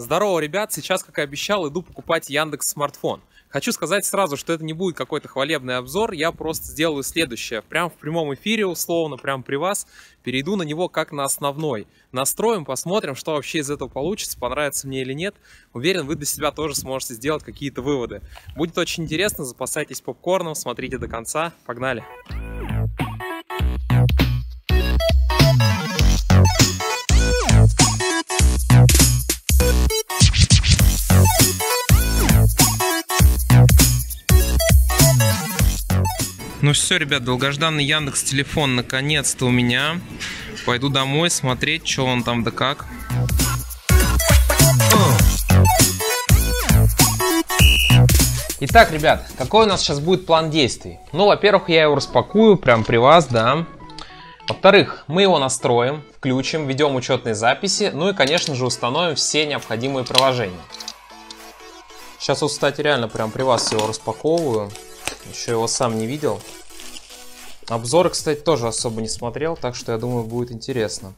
Здорово, ребят! Сейчас, как и обещал, иду покупать Яндекс смартфон. Хочу сказать сразу, что это не будет какой-то хвалебный обзор, я просто сделаю следующее. Прям в прямом эфире, условно, прям при вас, перейду на него как на основной. Настроим, посмотрим, что вообще из этого получится, понравится мне или нет. Уверен, вы для себя тоже сможете сделать какие-то выводы. Будет очень интересно, запасайтесь попкорном, смотрите до конца. Погнали! Ну все, ребят, долгожданный Яндекс телефон наконец-то у меня. Пойду домой смотреть, что он там да как. Итак, ребят, какой у нас сейчас будет план действий? Ну, во-первых, я его распакую прямо при вас, да. Во-вторых, мы его настроим, включим, ведем учетные записи, ну и, конечно же, установим все необходимые приложения. Сейчас вот, кстати, реально прям при вас его распаковываю. Еще его сам не видел. Обзоры, кстати, тоже особо не смотрел, так что я думаю, будет интересно.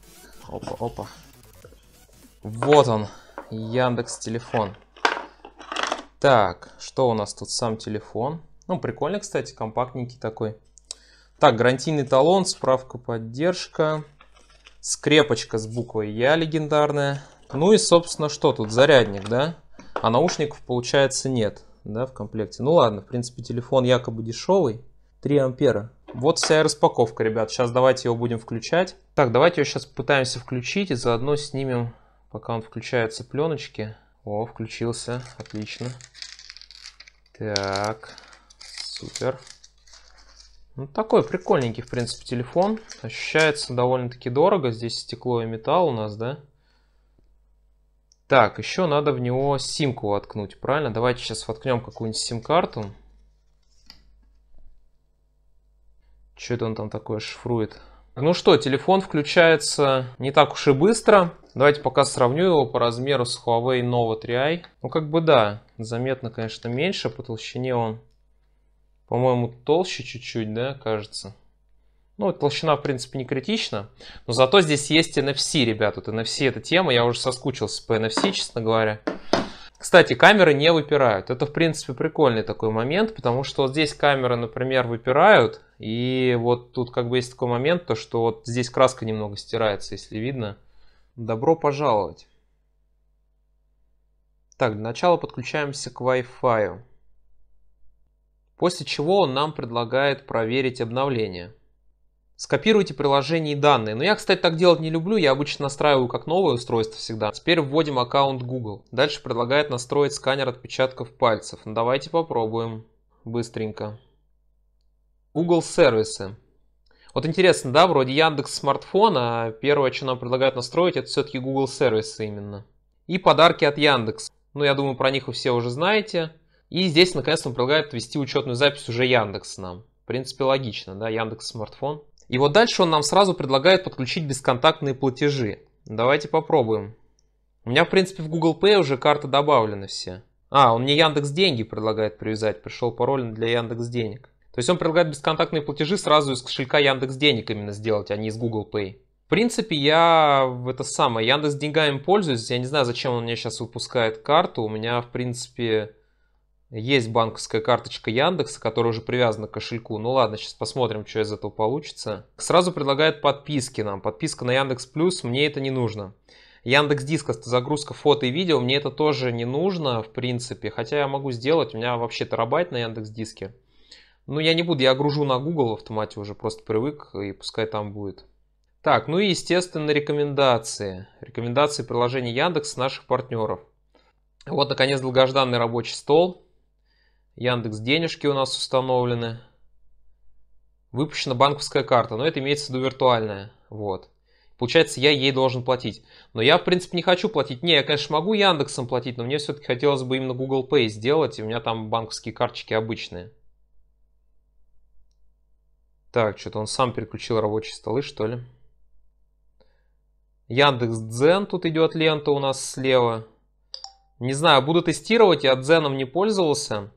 Опа, опа. Вот он, Яндекс телефон. Так, что у нас тут? Сам телефон. Ну, прикольно, кстати, компактненький такой. Так, гарантийный талон, справка поддержка. Скрепочка с буквой Я легендарная. Ну и, собственно, что тут? Зарядник, да? А наушников, получается, нет да, в комплекте. Ну ладно, в принципе, телефон якобы дешевый. 3 ампера. Вот вся распаковка, ребят. Сейчас давайте его будем включать. Так, давайте его сейчас попытаемся включить и заодно снимем, пока он включается, пленочки. О, включился. Отлично. Так, супер. Ну, такой прикольненький, в принципе, телефон. Ощущается довольно-таки дорого. Здесь стекло и металл у нас, да? Так, еще надо в него симку воткнуть, правильно? Давайте сейчас воткнем какую-нибудь сим-карту. Что это он там такое шифрует? Ну что, телефон включается не так уж и быстро. Давайте пока сравню его по размеру с Huawei Nova 3i. Ну как бы да, заметно, конечно, меньше. По толщине он, по-моему, толще чуть-чуть, да, кажется. Ну, толщина, в принципе, не критична. Но зато здесь есть NFC, ребят. Вот NFC эта тема. Я уже соскучился по NFC, честно говоря. Кстати, камеры не выпирают. Это, в принципе, прикольный такой момент, потому что вот здесь камеры, например, выпирают. И вот тут как бы есть такой момент, то что вот здесь краска немного стирается, если видно. Добро пожаловать. Так, для начала подключаемся к Wi-Fi. После чего он нам предлагает проверить обновление. Скопируйте приложение и данные. Но я, кстати, так делать не люблю. Я обычно настраиваю как новое устройство всегда. Теперь вводим аккаунт Google. Дальше предлагает настроить сканер отпечатков пальцев. Ну, давайте попробуем. Быстренько. Google сервисы. Вот интересно, да, вроде Яндекс смартфон, а первое, что нам предлагают настроить, это все-таки Google сервисы именно. И подарки от Яндекс. Ну, я думаю, про них вы все уже знаете. И здесь, наконец-то, предлагает ввести учетную запись уже Яндекс нам. В принципе, логично, да, Яндекс смартфон. И вот дальше он нам сразу предлагает подключить бесконтактные платежи. Давайте попробуем. У меня, в принципе, в Google Pay уже карты добавлены все. А, он мне Яндекс Деньги предлагает привязать. Пришел пароль для Яндекс Денег. То есть он предлагает бесконтактные платежи сразу из кошелька Яндекс Денег именно сделать, а не из Google Pay. В принципе, я в это самое Яндекс деньгами пользуюсь. Я не знаю, зачем он мне сейчас выпускает карту. У меня, в принципе, есть банковская карточка Яндекса, которая уже привязана к кошельку. Ну ладно, сейчас посмотрим, что из этого получится. Сразу предлагает подписки нам. Подписка на Яндекс Плюс, мне это не нужно. Яндекс Диск, загрузка фото и видео, мне это тоже не нужно, в принципе. Хотя я могу сделать, у меня вообще терабайт на Яндекс Диске. Но я не буду, я гружу на Google в автомате уже, просто привык, и пускай там будет. Так, ну и естественно рекомендации. Рекомендации приложений Яндекс наших партнеров. Вот, наконец, долгожданный рабочий стол. Яндекс денежки у нас установлены. Выпущена банковская карта, но это имеется в виду виртуальная. Вот. Получается, я ей должен платить. Но я, в принципе, не хочу платить. Не, я, конечно, могу Яндексом платить, но мне все-таки хотелось бы именно Google Pay сделать, и у меня там банковские карточки обычные. Так, что-то он сам переключил рабочие столы, что ли. Яндекс Дзен тут идет лента у нас слева. Не знаю, буду тестировать, я Дзеном не пользовался.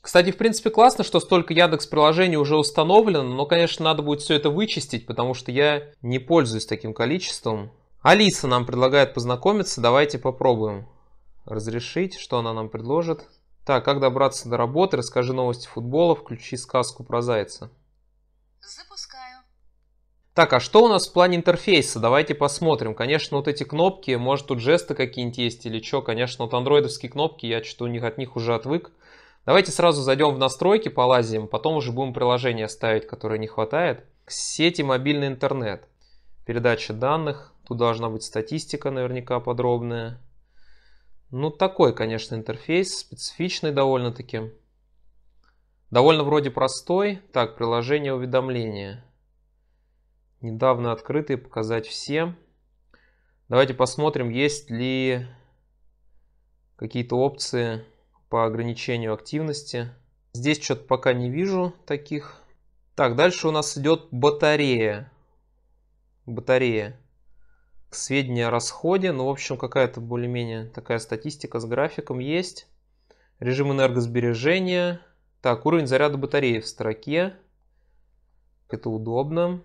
Кстати, в принципе, классно, что столько Яндекс приложений уже установлено, но, конечно, надо будет все это вычистить, потому что я не пользуюсь таким количеством. Алиса нам предлагает познакомиться, давайте попробуем. Разрешить, что она нам предложит. Так, как добраться до работы? Расскажи новости футбола, включи сказку про зайца. Запускаю. Так, а что у нас в плане интерфейса? Давайте посмотрим. Конечно, вот эти кнопки, может тут жесты какие-нибудь есть или что. Конечно, вот андроидовские кнопки, я что-то у них, от них уже отвык. Давайте сразу зайдем в настройки, полазим, потом уже будем приложение ставить, которое не хватает. Сети мобильный интернет. Передача данных. Тут должна быть статистика наверняка подробная. Ну, такой, конечно, интерфейс, специфичный довольно-таки. Довольно вроде простой. Так, приложение уведомления. Недавно открытые, показать всем. Давайте посмотрим, есть ли какие-то опции по ограничению активности. Здесь что-то пока не вижу таких. Так, дальше у нас идет батарея. Батарея сведения о расходе. Ну, в общем, какая-то более-менее такая статистика с графиком есть. Режим энергосбережения. Так, уровень заряда батареи в строке. Это удобно.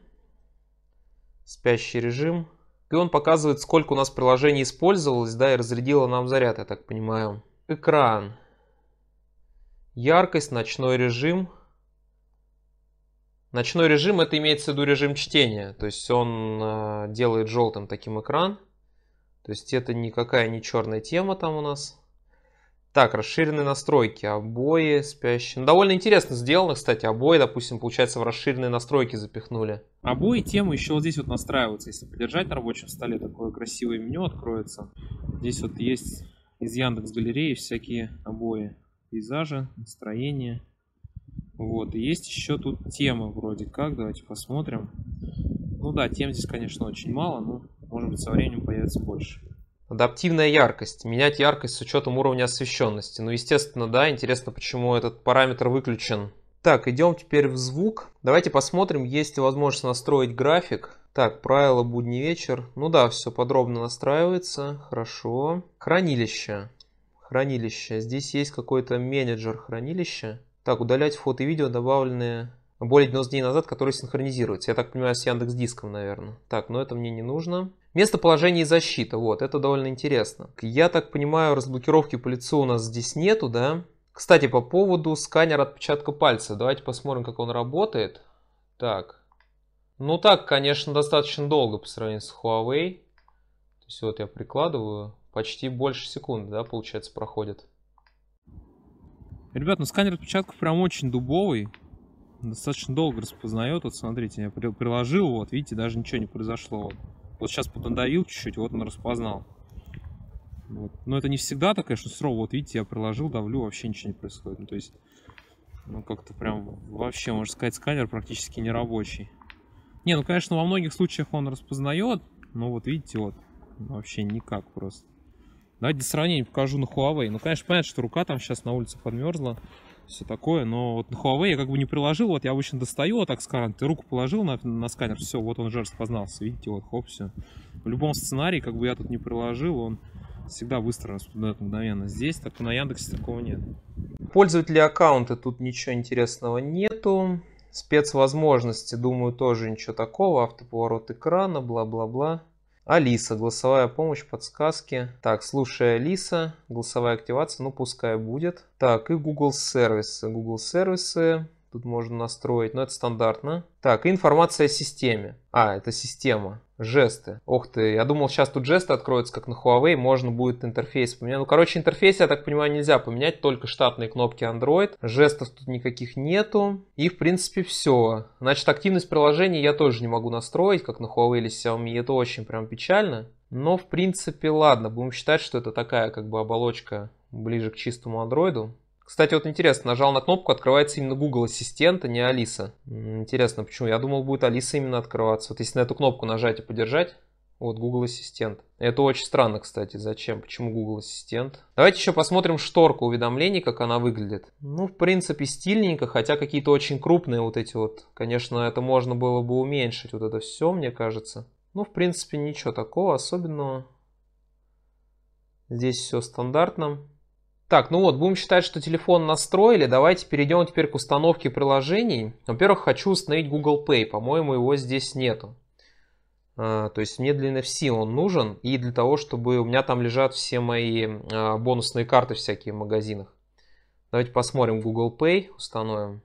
Спящий режим. И он показывает, сколько у нас приложений использовалось, да, и разрядило нам заряд, я так понимаю. Экран. Яркость, ночной режим. Ночной режим это имеется в виду режим чтения, то есть он э, делает желтым таким экран. То есть это никакая не черная тема там у нас. Так, расширенные настройки, обои, спящие. Ну, довольно интересно сделано, кстати, обои, допустим, получается в расширенные настройки запихнули. Обои темы еще вот здесь вот настраиваются. Если подержать на рабочем столе, такое красивое меню откроется. Здесь вот есть из Яндекс Галереи всякие обои. Пейзажи, настроение. Вот, и есть еще тут темы вроде как, давайте посмотрим. Ну да, тем здесь, конечно, очень мало, но может быть со временем появится больше. Адаптивная яркость. Менять яркость с учетом уровня освещенности. Ну, естественно, да, интересно, почему этот параметр выключен. Так, идем теперь в звук. Давайте посмотрим, есть ли возможность настроить график. Так, правила будний вечер. Ну да, все подробно настраивается. Хорошо. Хранилище. Хранилище. Здесь есть какой-то менеджер хранилища. Так, удалять фото и видео, добавленные более 90 дней назад, которые синхронизируются. Я так понимаю, с Яндекс Диском, наверное. Так, но это мне не нужно. Местоположение и защита. Вот, это довольно интересно. Я так понимаю, разблокировки по лицу у нас здесь нету, да? Кстати, по поводу сканера отпечатка пальца. Давайте посмотрим, как он работает. Так. Ну так, конечно, достаточно долго по сравнению с Huawei. То есть вот я прикладываю. Почти больше секунды, да, получается, проходит. Ребят, ну сканер отпечатков прям очень дубовый. Достаточно долго распознает. Вот смотрите, я приложил, вот видите, даже ничего не произошло. Вот, вот сейчас поднадавил чуть-чуть, вот он распознал. Вот. Но это не всегда так, конечно, сурово. Вот видите, я приложил, давлю, вообще ничего не происходит. Ну, то есть, ну как-то прям вообще, можно сказать, сканер практически не рабочий. Не, ну конечно, во многих случаях он распознает, но вот видите, вот вообще никак просто. Давайте для сравнения покажу на Huawei. Ну, конечно, понятно, что рука там сейчас на улице подмерзла, все такое, но вот на Huawei я как бы не приложил, вот я обычно достаю вот так сканер, ты руку положил на, на сканер, все, вот он уже распознался, видите, вот, хоп, все. В любом сценарии, как бы я тут не приложил, он всегда быстро распознает мгновенно. Здесь так на Яндексе такого нет. Пользователи аккаунта тут ничего интересного нету. Спецвозможности, думаю, тоже ничего такого. Автоповорот экрана, бла-бла-бла. Алиса, голосовая помощь, подсказки. Так, слушай Алиса, голосовая активация, ну пускай будет. Так, и Google сервисы. Google сервисы, тут можно настроить, но это стандартно. Так, информация о системе. А, это система. Жесты. Ох ты, я думал, сейчас тут жесты откроются, как на Huawei, можно будет интерфейс поменять. Ну, короче, интерфейс, я так понимаю, нельзя поменять, только штатные кнопки Android. Жестов тут никаких нету. И, в принципе, все. Значит, активность приложений я тоже не могу настроить, как на Huawei или Xiaomi. Это очень прям печально. Но, в принципе, ладно, будем считать, что это такая, как бы, оболочка ближе к чистому Android. Кстати, вот интересно, нажал на кнопку, открывается именно Google Ассистент, а не Алиса. Интересно, почему? Я думал, будет Алиса именно открываться. Вот если на эту кнопку нажать и подержать, вот Google Ассистент. Это очень странно, кстати. Зачем? Почему Google Ассистент? Давайте еще посмотрим шторку уведомлений, как она выглядит. Ну, в принципе, стильненько, хотя какие-то очень крупные вот эти вот. Конечно, это можно было бы уменьшить, вот это все, мне кажется. Ну, в принципе, ничего такого особенного. Здесь все стандартно. Так, ну вот, будем считать, что телефон настроили. Давайте перейдем теперь к установке приложений. Во-первых, хочу установить Google Pay. По-моему, его здесь нету. А, то есть мне для NFC он нужен и для того, чтобы у меня там лежат все мои а, бонусные карты всякие в магазинах. Давайте посмотрим Google Pay, установим.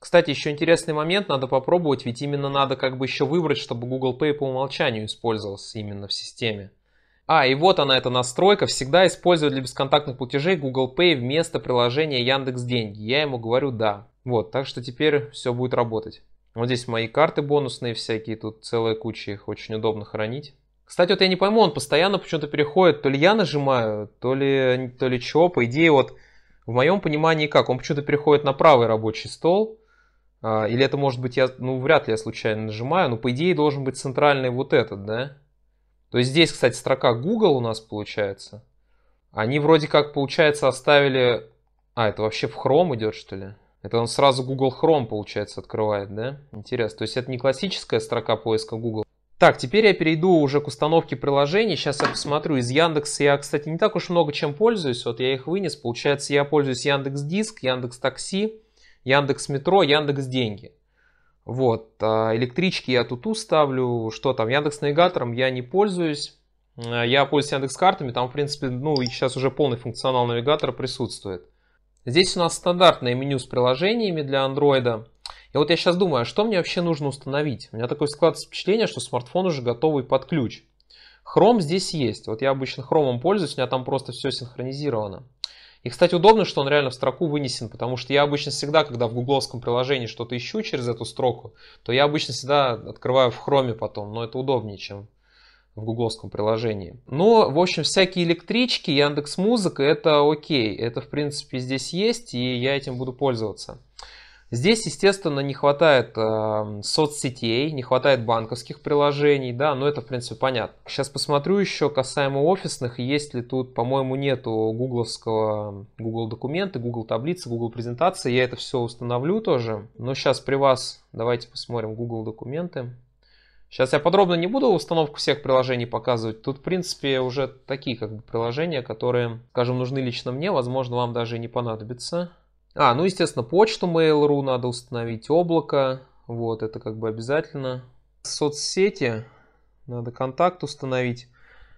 Кстати, еще интересный момент, надо попробовать, ведь именно надо как бы еще выбрать, чтобы Google Pay по умолчанию использовался именно в системе. А, и вот она, эта настройка. Всегда использовать для бесконтактных платежей Google Pay вместо приложения Яндекс Деньги. Я ему говорю да. Вот, так что теперь все будет работать. Вот здесь мои карты бонусные всякие, тут целая куча их, очень удобно хранить. Кстати, вот я не пойму, он постоянно почему-то переходит, то ли я нажимаю, то ли, то ли чего. По идее, вот в моем понимании как, он почему-то переходит на правый рабочий стол, а, или это может быть я, ну вряд ли я случайно нажимаю, но по идее должен быть центральный вот этот, да? То есть здесь, кстати, строка Google у нас получается. Они вроде как, получается, оставили... А, это вообще в Chrome идет, что ли? Это он сразу Google Chrome, получается, открывает, да? Интересно. То есть это не классическая строка поиска Google. Так, теперь я перейду уже к установке приложений. Сейчас я посмотрю. Из Яндекса я, кстати, не так уж много чем пользуюсь. Вот я их вынес. Получается, я пользуюсь Яндекс Диск, Яндекс Такси, Яндекс Метро, Яндекс Деньги. Вот, а электрички я тут ставлю, что там, Яндекс Навигатором я не пользуюсь. А, я пользуюсь Яндекс картами, там, в принципе, ну, и сейчас уже полный функционал навигатора присутствует. Здесь у нас стандартное меню с приложениями для андроида. И вот я сейчас думаю, а что мне вообще нужно установить? У меня такое складывается впечатление, что смартфон уже готовый под ключ. Chrome здесь есть. Вот я обычно Chrome пользуюсь, у меня там просто все синхронизировано. И, кстати, удобно, что он реально в строку вынесен, потому что я обычно всегда, когда в гугловском приложении что-то ищу через эту строку, то я обычно всегда открываю в хроме потом, но это удобнее, чем в гугловском приложении. Но, в общем, всякие электрички, Яндекс Музыка, это окей. Это, в принципе, здесь есть, и я этим буду пользоваться. Здесь, естественно, не хватает э, соцсетей, не хватает банковских приложений, да, но это, в принципе, понятно. Сейчас посмотрю еще касаемо офисных, есть ли тут, по-моему, нету гугловского, Google документы, Google таблицы, Google презентации, я это все установлю тоже. Но сейчас при вас давайте посмотрим Google документы. Сейчас я подробно не буду установку всех приложений показывать. Тут, в принципе, уже такие как бы приложения, которые, скажем, нужны лично мне, возможно, вам даже и не понадобятся. А, ну, естественно, почту Mail.ru надо установить, облако, вот, это как бы обязательно. Соцсети, надо контакт установить.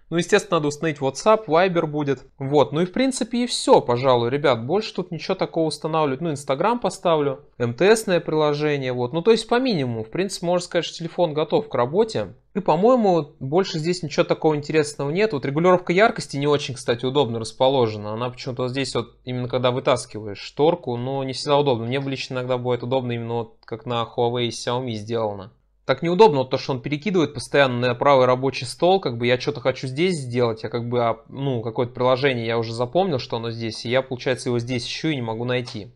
Ну, естественно, надо установить WhatsApp, Viber будет. Вот, ну и в принципе и все, пожалуй, ребят. Больше тут ничего такого устанавливать. Ну, Инстаграм поставлю, МТСное приложение, вот. Ну, то есть по минимуму. В принципе, можно сказать, что телефон готов к работе. И, по-моему, больше здесь ничего такого интересного нет. Вот регулировка яркости не очень, кстати, удобно расположена. Она почему-то здесь вот, именно когда вытаскиваешь шторку, но не всегда удобно. Мне бы лично иногда будет удобно именно вот как на Huawei и Xiaomi сделано так неудобно, вот то, что он перекидывает постоянно на правый рабочий стол, как бы я что-то хочу здесь сделать, я как бы, а, ну, какое-то приложение я уже запомнил, что оно здесь, и я, получается, его здесь ищу и не могу найти.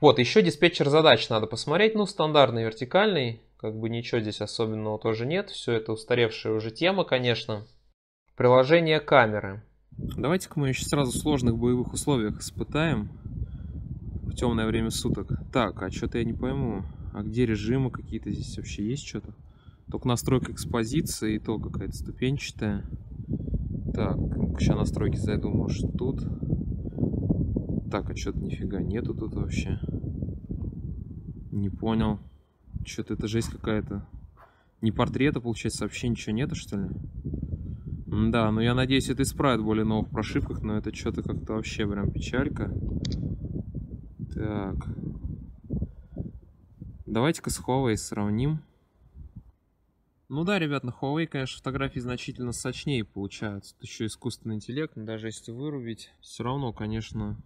Вот, еще диспетчер задач надо посмотреть, ну, стандартный, вертикальный, как бы ничего здесь особенного тоже нет, все это устаревшая уже тема, конечно. Приложение камеры. Давайте-ка мы еще сразу в сложных боевых условиях испытаем в темное время суток. Так, а что-то я не пойму. А где режимы какие-то здесь вообще есть что-то? Только настройка экспозиции и то какая-то ступенчатая. Так, сейчас настройки зайду, может тут. Так, а что-то нифига нету тут вообще. Не понял. Что-то это жесть какая-то. Не портрета, получается, вообще ничего нету, что ли? Да, ну я надеюсь, это исправит в более новых прошивках, но это что-то как-то вообще прям печалька. Так, Давайте-ка с Huawei сравним. Ну да, ребят, на Huawei, конечно, фотографии значительно сочнее получаются. Тут еще искусственный интеллект, но даже если вырубить, все равно, конечно...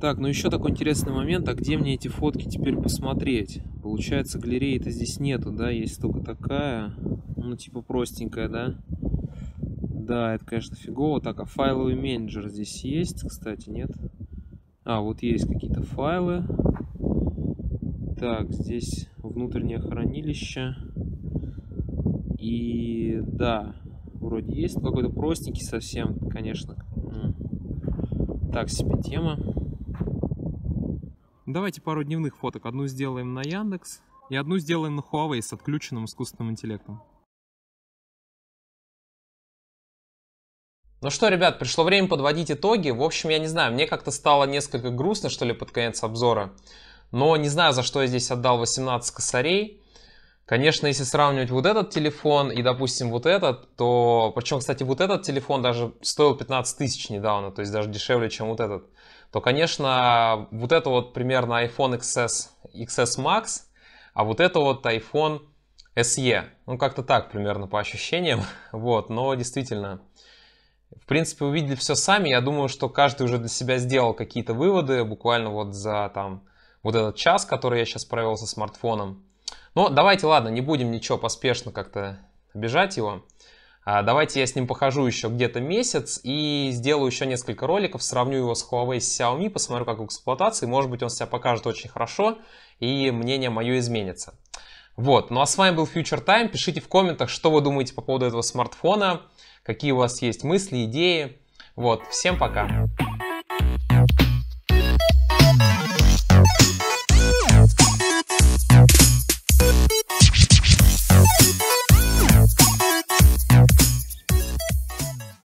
Так, ну еще такой интересный момент, а где мне эти фотки теперь посмотреть? Получается, галереи-то здесь нету, да, есть только такая, ну типа простенькая, да? Да, это, конечно, фигово. Так, а файловый менеджер здесь есть, кстати, нет? А, вот есть какие-то файлы. Так, здесь внутреннее хранилище. И да, вроде есть какой-то простенький совсем, конечно. Так себе тема. Давайте пару дневных фоток. Одну сделаем на Яндекс и одну сделаем на Huawei с отключенным искусственным интеллектом. Ну что, ребят, пришло время подводить итоги. В общем, я не знаю, мне как-то стало несколько грустно, что ли, под конец обзора. Но не знаю, за что я здесь отдал 18 косарей. Конечно, если сравнивать вот этот телефон и, допустим, вот этот, то... Причем, кстати, вот этот телефон даже стоил 15 тысяч недавно, то есть даже дешевле, чем вот этот. То, конечно, вот это вот примерно iPhone XS, XS Max, а вот это вот iPhone SE. Ну, как-то так примерно по ощущениям. Вот, но действительно, в принципе, увидели все сами. Я думаю, что каждый уже для себя сделал какие-то выводы буквально вот за там вот этот час, который я сейчас провел со смартфоном. Но давайте, ладно, не будем ничего поспешно как-то обижать его. А, давайте я с ним похожу еще где-то месяц и сделаю еще несколько роликов, сравню его с Huawei с Xiaomi, посмотрю как в эксплуатации. Может быть он себя покажет очень хорошо и мнение мое изменится. Вот, ну а с вами был Future Time. Пишите в комментах, что вы думаете по поводу этого смартфона, какие у вас есть мысли, идеи. Вот, всем пока.